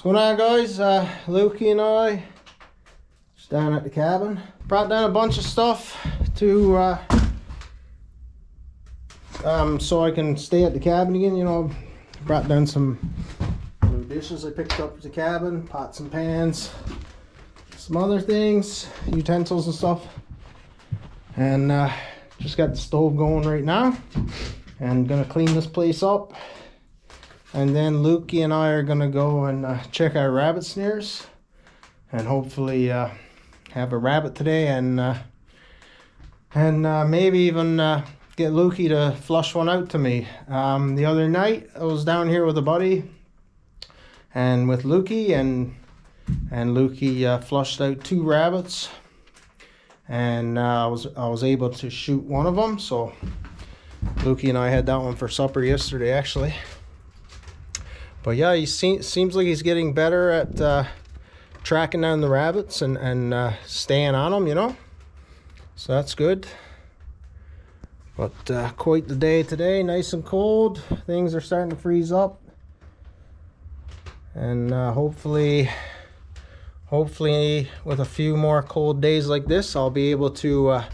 What's going on guys? Uh, Lukey and I just down at the cabin. Brought down a bunch of stuff to uh, um, so I can stay at the cabin again, you know. Brought down some new dishes I picked up at the cabin, pots and pans, some other things, utensils and stuff. And uh, just got the stove going right now. And gonna clean this place up and then Lukey and I are gonna go and uh, check our rabbit snares and hopefully uh, have a rabbit today and uh, and uh, maybe even uh, get Lukey to flush one out to me. Um, the other night I was down here with a buddy and with Lukey and and Lukey uh, flushed out two rabbits and I was I was able to shoot one of them so Lukey and I had that one for supper yesterday actually but yeah, he se seems like he's getting better at uh, tracking down the rabbits and, and uh, staying on them, you know. So that's good. But uh, quite the day today, nice and cold. Things are starting to freeze up. And uh, hopefully, hopefully with a few more cold days like this, I'll be able to uh,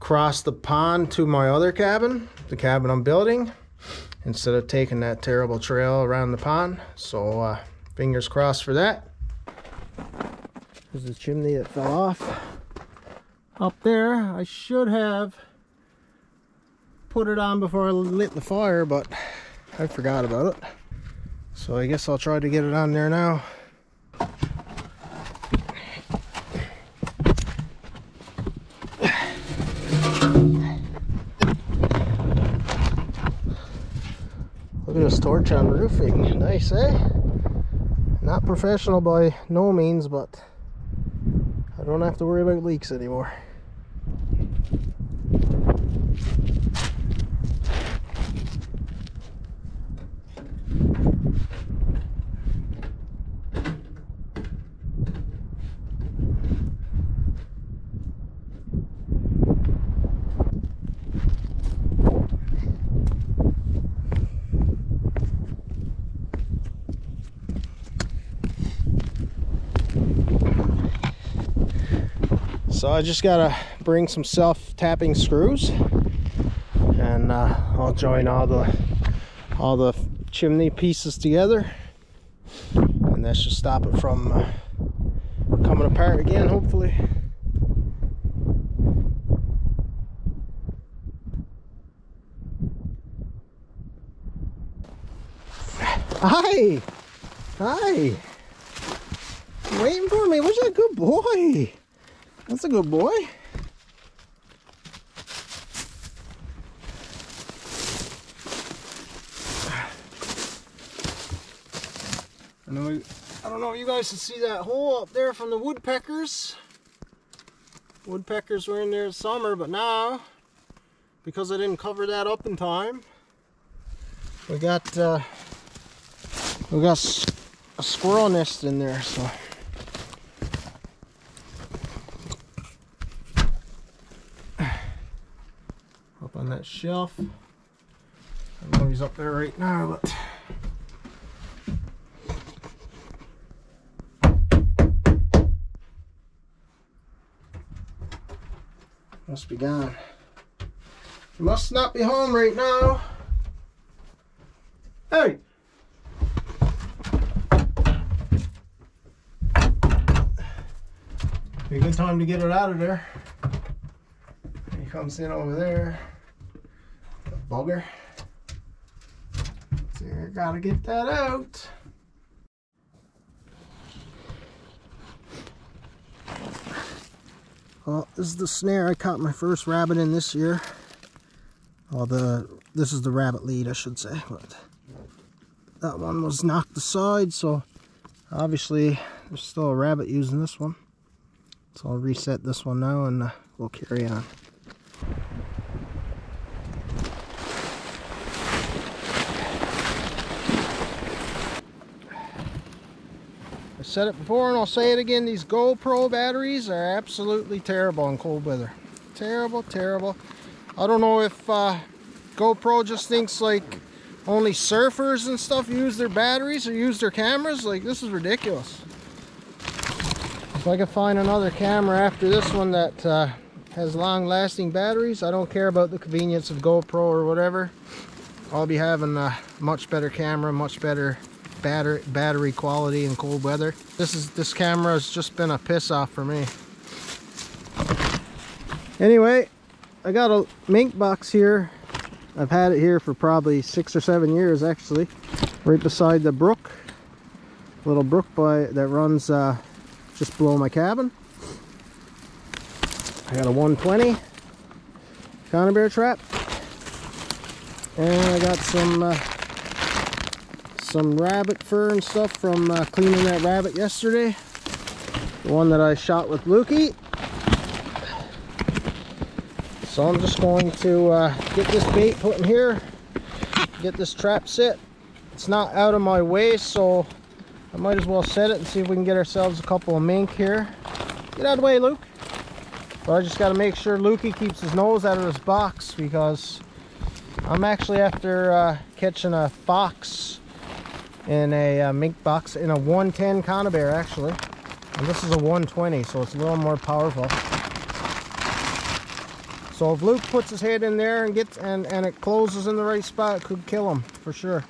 cross the pond to my other cabin, the cabin I'm building instead of taking that terrible trail around the pond. So uh, fingers crossed for that. There's the chimney that fell off. Up there, I should have put it on before I lit the fire, but I forgot about it. So I guess I'll try to get it on there now. Torch on roofing. Nice, eh? Not professional by no means, but I don't have to worry about leaks anymore. So I just gotta bring some self-tapping screws and uh, I'll join all the all the chimney pieces together and that should stop it from uh, coming apart again hopefully. Hi! Hi! Waiting for me? What's that good boy? That's a good boy. I know I don't know if you guys can see that hole up there from the woodpeckers. Woodpeckers were in there in summer, but now, because I didn't cover that up in time, we got uh, we got a squirrel nest in there, so on that shelf. I know he's up there right now, but must be gone. He must not be home right now. Hey! Be a good time to get it out of there. He comes in over there bugger. So I gotta get that out. Well, this is the snare I caught my first rabbit in this year. Well, the this is the rabbit lead, I should say, but that one was knocked aside, so obviously there's still a rabbit using this one. So I'll reset this one now and uh, we'll carry on. Said it before and I'll say it again, these GoPro batteries are absolutely terrible in cold weather. Terrible, terrible. I don't know if uh, GoPro just thinks like only surfers and stuff use their batteries or use their cameras. Like, this is ridiculous. If I could find another camera after this one that uh, has long-lasting batteries, I don't care about the convenience of GoPro or whatever. I'll be having a much better camera, much better battery battery quality in cold weather. This is this camera has just been a piss off for me. Anyway, I got a mink box here I've had it here for probably six or seven years actually. Right beside the brook. Little brook by that runs uh, just below my cabin. I got a 120 conibear trap. And I got some uh, some rabbit fur and stuff from uh, cleaning that rabbit yesterday. The one that I shot with Lukey. So I'm just going to uh, get this bait put in here, get this trap set. It's not out of my way, so I might as well set it and see if we can get ourselves a couple of mink here. Get out of the way, Luke. But I just got to make sure Lukey keeps his nose out of this box because I'm actually after uh, catching a fox in a uh, mink box in a 110 conibear actually. And this is a 120, so it's a little more powerful. So if Luke puts his head in there and gets and, and it closes in the right spot, it could kill him for sure.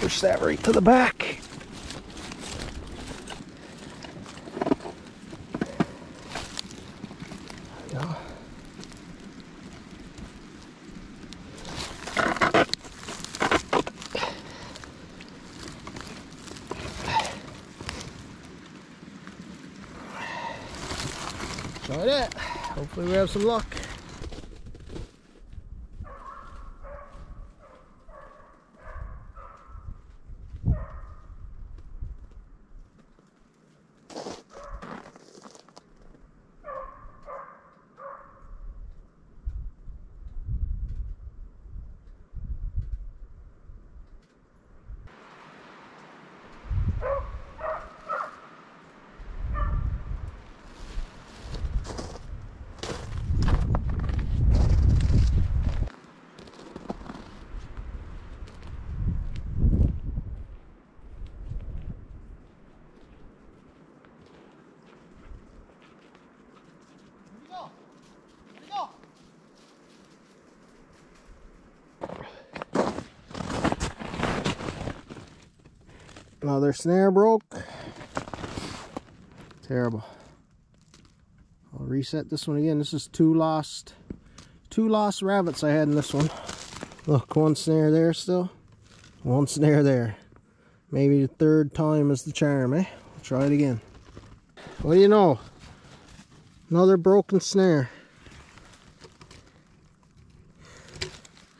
Push that right to the back. Try that. Hopefully we have some luck. Another snare broke. Terrible. I'll reset this one again. This is two lost two lost rabbits I had in this one. Look, one snare there still. One snare there. Maybe the third time is the charm, eh? I'll try it again. What do you know? Another broken snare.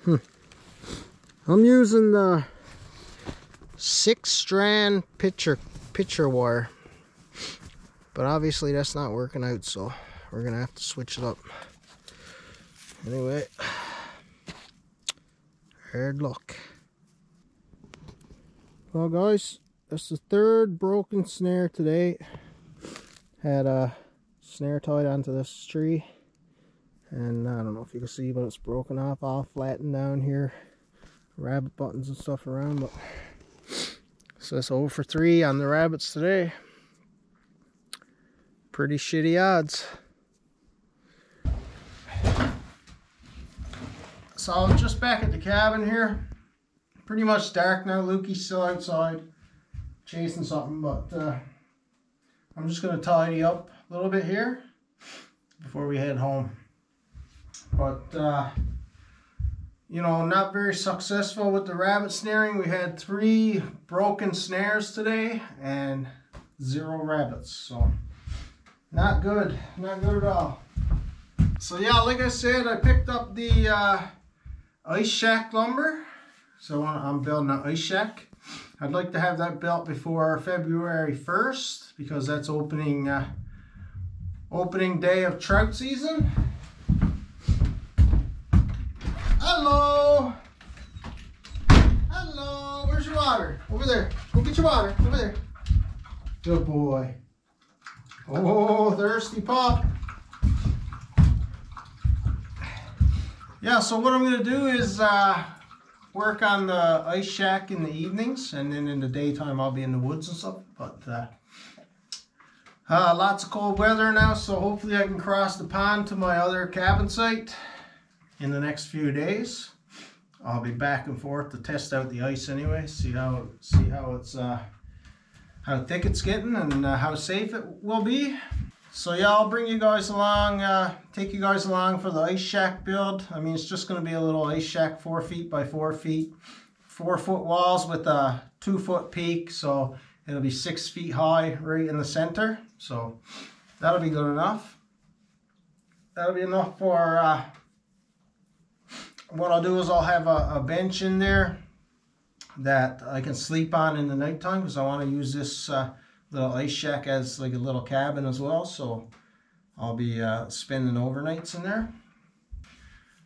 Hmm. I'm using the six strand picture picture wire. But obviously that's not working out so we're gonna have to switch it up. Anyway hard luck. Well guys that's the third broken snare today. Had a snare tied onto this tree. And I don't know if you can see but it's broken off all flattened down here. Rabbit buttons and stuff around but so it's 0 for 3 on the rabbits today. Pretty shitty odds. So I'm just back at the cabin here. Pretty much dark now. Lukey's still outside chasing something, but uh, I'm just going to tidy up a little bit here before we head home. But uh, you know, not very successful with the rabbit snaring. We had three broken snares today and zero rabbits. So not good, not good at all. So yeah, like I said, I picked up the uh, ice shack lumber. So I'm building an ice shack. I'd like to have that built before February 1st because that's opening uh, opening day of trout season. Hello. Hello. Where's your water? Over there. Go get your water. Over there. Good boy. Oh, thirsty pup. Yeah, so what I'm going to do is uh, work on the ice shack in the evenings, and then in the daytime I'll be in the woods and stuff. But uh, uh, lots of cold weather now, so hopefully I can cross the pond to my other cabin site in the next few days. I'll be back and forth to test out the ice anyway, see how see how it's uh, how thick it's getting and uh, how safe it will be. So yeah, I'll bring you guys along, uh, take you guys along for the ice shack build. I mean, it's just going to be a little ice shack, four feet by four feet, four foot walls with a two foot peak. So it'll be six feet high right in the center. So that'll be good enough. That'll be enough for, uh, what I'll do is I'll have a, a, bench in there that I can sleep on in the nighttime because I want to use this uh, little ice shack as like a little cabin as well. So I'll be uh, spending overnights in there.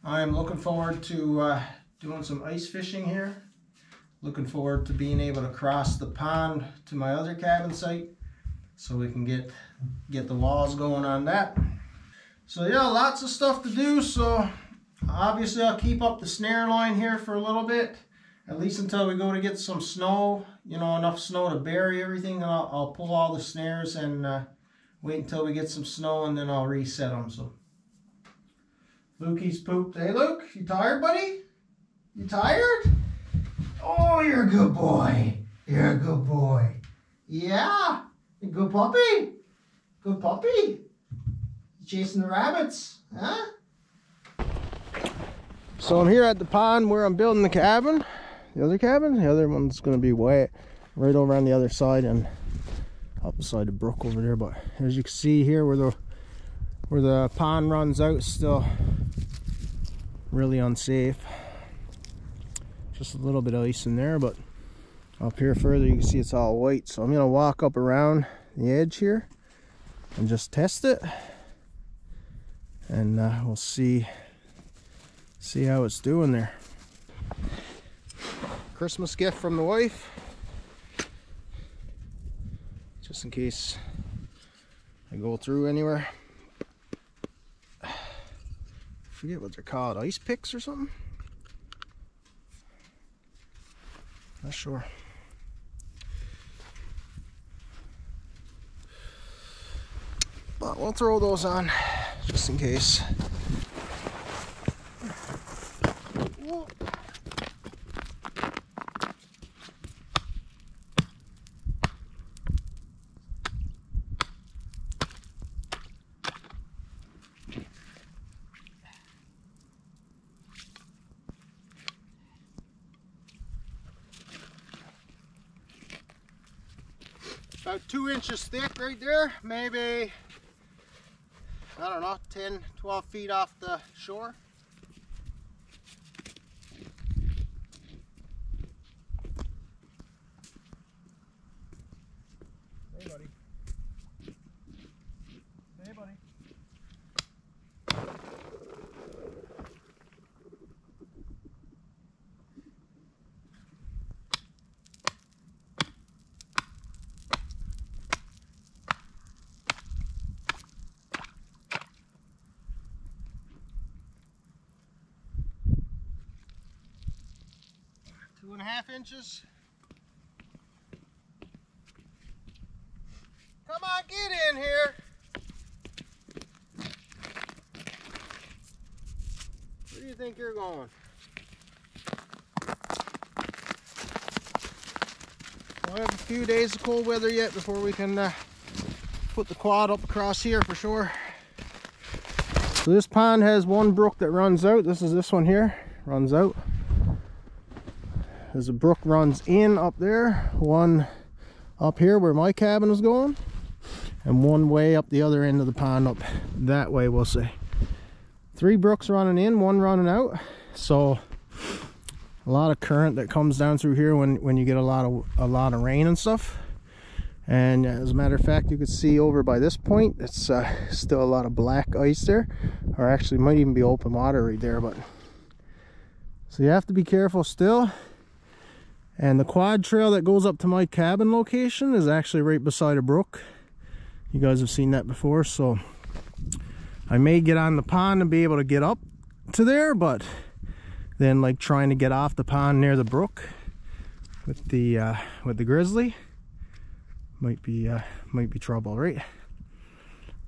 I am looking forward to uh, doing some ice fishing here. Looking forward to being able to cross the pond to my other cabin site so we can get get the walls going on that. So yeah, lots of stuff to do. So obviously I'll keep up the snare line here for a little bit, at least until we go to get some snow, you know, enough snow to bury everything. Then I'll, I'll pull all the snares and uh, wait until we get some snow and then I'll reset them. So Lukey's pooped. Hey Luke, you tired buddy? You tired? Oh, you're a good boy. You're a good boy. Yeah. Good puppy. Good puppy. Chasing the rabbits, huh? So I'm here at the pond where I'm building the cabin. The other cabin, the other one's gonna be way right over on the other side and up beside the brook over there. But as you can see here where the where the pond runs out still really unsafe. Just a little bit of ice in there, but up here further you can see it's all white. So I'm gonna walk up around the edge here and just test it. And uh, we'll see see how it's doing there. Christmas gift from the wife. Just in case I go through anywhere. I forget what they're called, ice picks or something? Not sure. But we'll throw those on just in case. About two inches thick right there maybe I don't know 10 12 feet off the shore two and a half inches. Come on, get in here. Where do you think you're going? We'll have a few days of cold weather yet before we can uh, put the quad up across here for sure. So this pond has one brook that runs out. This is this one here, runs out. There's a brook runs in up there, one up here where my cabin is going, and one way up the other end of the pond up that way, we'll say. Three brooks running in, one running out. So a lot of current that comes down through here when, when you get a lot of a lot of rain and stuff. And as a matter of fact, you can see over by this point, it's uh, still a lot of black ice there, or actually might even be open water right there. But so you have to be careful still. And the quad trail that goes up to my cabin location is actually right beside a brook. You guys have seen that before, so I may get on the pond and be able to get up to there, but then like trying to get off the pond near the brook with the uh, with the grizzly might be uh, might be trouble, right?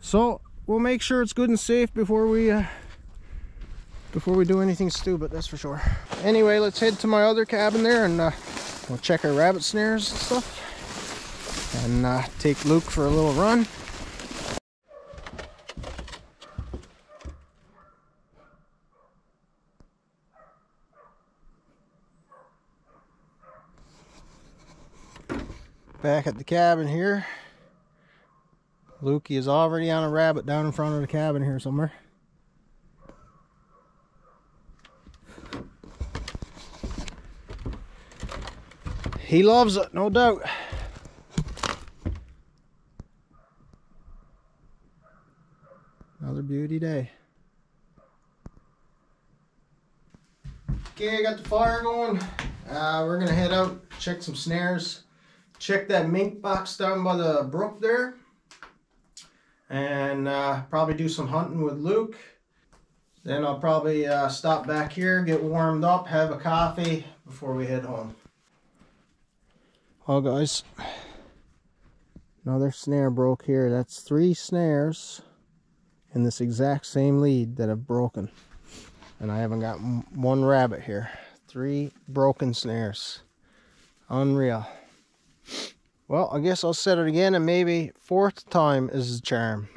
So we'll make sure it's good and safe before we uh, before we do anything stupid. That's for sure. Anyway, let's head to my other cabin there and uh, we'll check our rabbit snares and stuff, and uh, take Luke for a little run. back at the cabin here. Lukey is already on a rabbit down in front of the cabin here somewhere. He loves it, no doubt. Another beauty day. Okay, I got the fire going. Uh, we're gonna head out, check some snares check that mink box down by the brook there. And uh, probably do some hunting with Luke. Then I'll probably uh, stop back here, get warmed up, have a coffee before we head home. Well guys, another snare broke here. That's three snares in this exact same lead that have broken. And I haven't got one rabbit here. Three broken snares. Unreal. Well, I guess I'll set it again and maybe fourth time is the charm.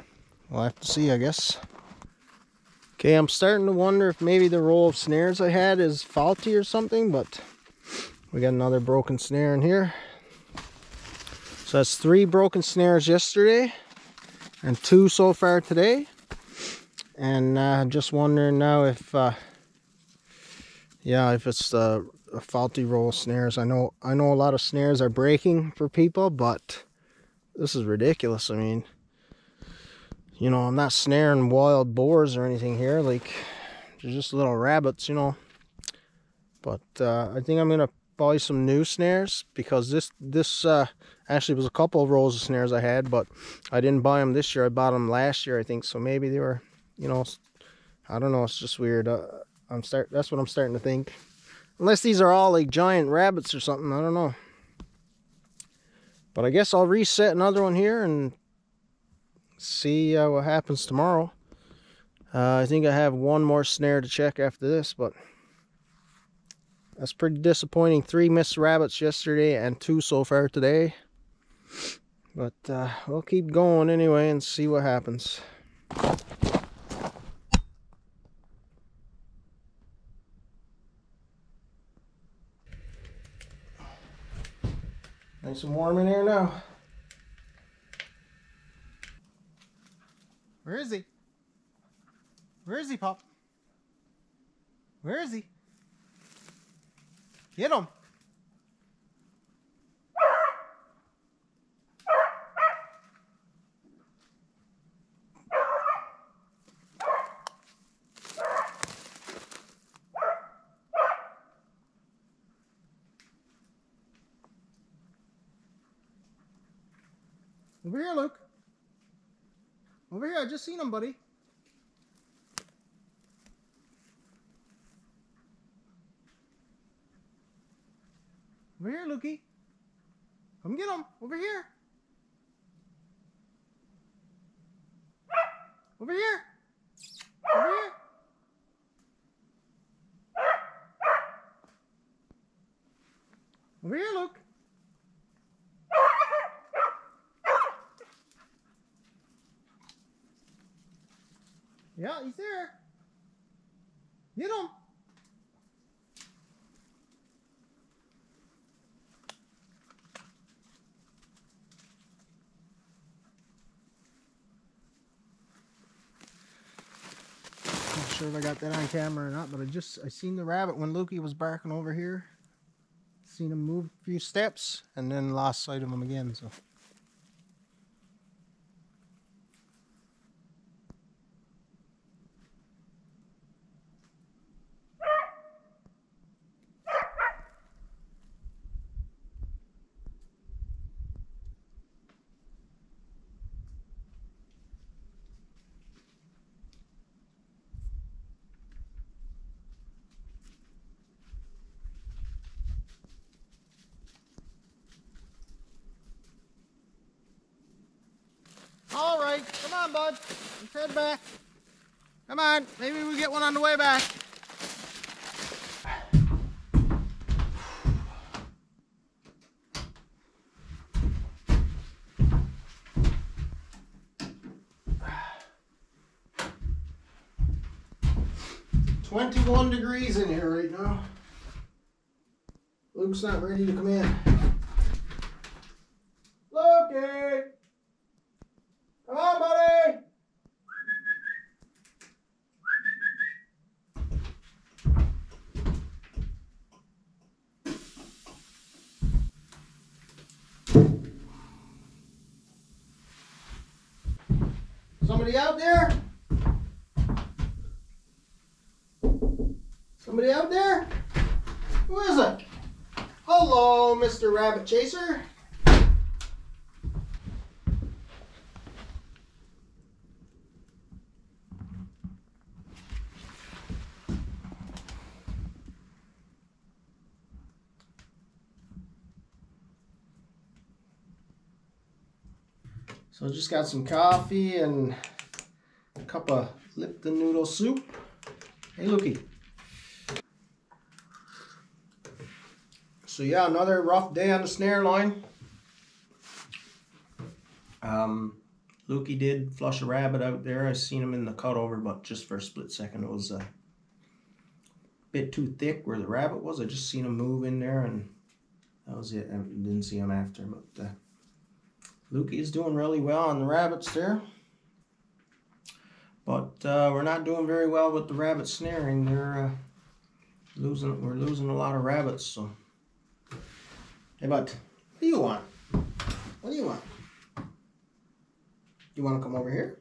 We'll have to see, I guess. Okay, I'm starting to wonder if maybe the roll of snares I had is faulty or something, but we got another broken snare in here. So that's three broken snares yesterday and two so far today. And uh, just wondering now if, uh, yeah, if it's the faulty roll snares. I know I know a lot of snares are breaking for people, but this is ridiculous. I mean, you know, I'm not snaring wild boars or anything here. Like, they're just little rabbits, you know. But uh, I think I'm gonna buy some new snares because this this uh, actually it was a couple of rolls of snares I had, but I didn't buy them this year. I bought them last year, I think. So maybe they were, you know, I don't know. It's just weird. Uh, I'm start. That's what I'm starting to think. Unless these are all like giant rabbits or something. I don't know. But I guess I'll reset another one here and see uh, what happens tomorrow. Uh, I think I have one more snare to check after this, but that's pretty disappointing. Three missed rabbits yesterday and two so far today. But uh, we'll keep going anyway and see what happens. Nice and warm in here now. Where is he? Where is he, Pop? Where is he? Get him. Over here, Luke. Over here, I just seen him, buddy. Over here, Lukey. Come get him. Over here. Over here. Over here. Over here, Luke. Yeah, he's there. Get him. Sure if I got that on camera or not, but I just I seen the rabbit when Lukey was barking over here. Seen him move a few steps and then lost sight of him again. So. bud. Let's head back. Come on, maybe we get one on the way back. Twenty-one degrees in here right now. Luke's not ready to come in. Loki! Come on, buddy! Somebody out there? Somebody out there? Who is it? Hello, Mr. Rabbit Chaser. So just got some coffee and a cup of Lipton noodle soup. Hey, Lukey. So yeah, another rough day on the snare line. Um, Lukey did flush a rabbit out there. I seen him in the cutover, but just for a split second, it was a bit too thick where the rabbit was. I just seen him move in there, and that was it. I didn't see him after, but uh, Lukey is doing really well on the rabbits there. But uh, we're not doing very well with the rabbit snaring. They're uh, losing. We're losing a lot of rabbits. So, hey, bud, what do you want? What do you want? You want to come over here?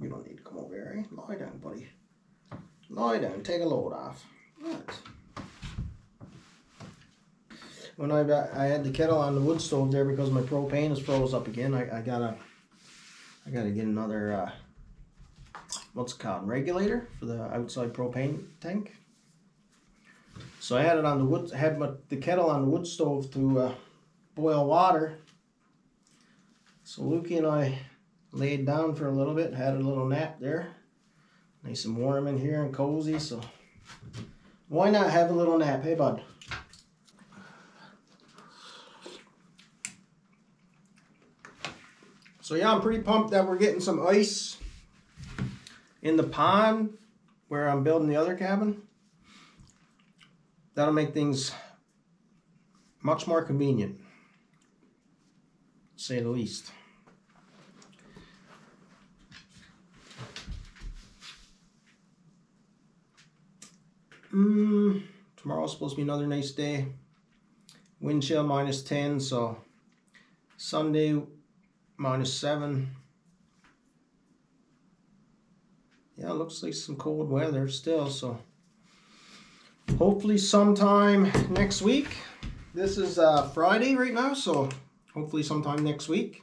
You don't need to come over here. Eh? Lie down, buddy. Lie down. Take a load off. What? when I I had the kettle on the wood stove there because my propane is froze up again. I, I gotta I gotta get another uh, what's it called regulator for the outside propane tank. So I had it on the wood had my, the kettle on the wood stove to uh, boil water. So Lukey and I laid down for a little bit, had a little nap there. Nice and warm in here and cozy. So why not have a little nap? Hey, bud. So yeah, I'm pretty pumped that we're getting some ice in the pond where I'm building the other cabin. That'll make things much more convenient, say the least. Mm, tomorrow's supposed to be another nice day. Wind chill minus 10, so Sunday minus 7. Yeah, looks like some cold weather still, so hopefully sometime next week. This is uh, Friday right now, so hopefully sometime next week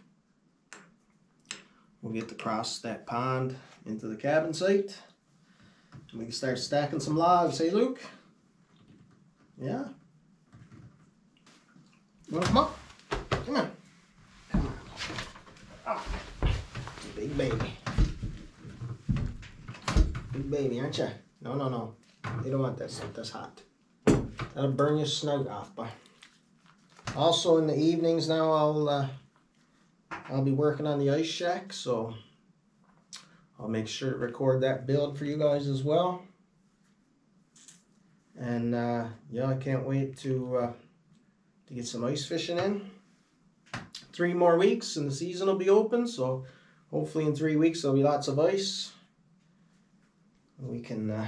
we'll get to cross that pond into the cabin site. And we can start stacking some logs. Hey, Luke? Yeah? You want to come up? Come on. Come on. Oh, Big baby. Big baby, aren't you? No, no, no. You don't want that stuff. That's hot. That'll burn your snout off, but also in the evenings now I'll uh, I'll be working on the ice shack, so I'll make sure to record that build for you guys as well. And uh, yeah, I can't wait to uh, to get some ice fishing in. Three more weeks and the season will be open, so hopefully in three weeks there'll be lots of ice. We can uh,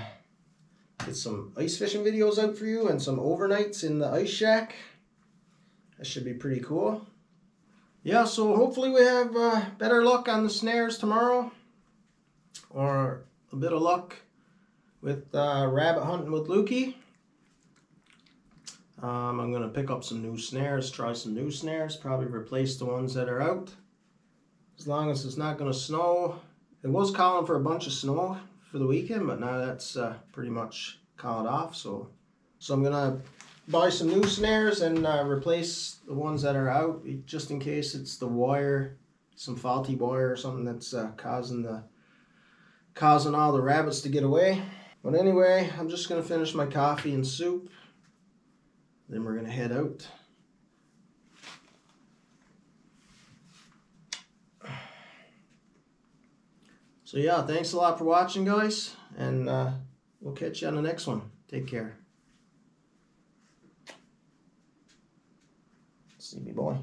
get some ice fishing videos out for you and some overnights in the ice shack. That should be pretty cool. Yeah, so hopefully we have uh, better luck on the snares tomorrow. Or a bit of luck with uh, rabbit hunting with Lukey. Um, I'm going to pick up some new snares, try some new snares, probably replace the ones that are out. As long as it's not going to snow. It was calling for a bunch of snow for the weekend, but now that's uh, pretty much called off. So, so I'm to buy some new snares and uh, replace the ones that are out, just in case it's the wire some faulty wire or something that's uh, causing the causing all the rabbits to get away. But anyway, I'm just gonna finish my coffee and soup. Then we're gonna head out. So yeah, thanks a lot for watching, guys, and uh, we'll catch you on the next one. Take care. See me, boy.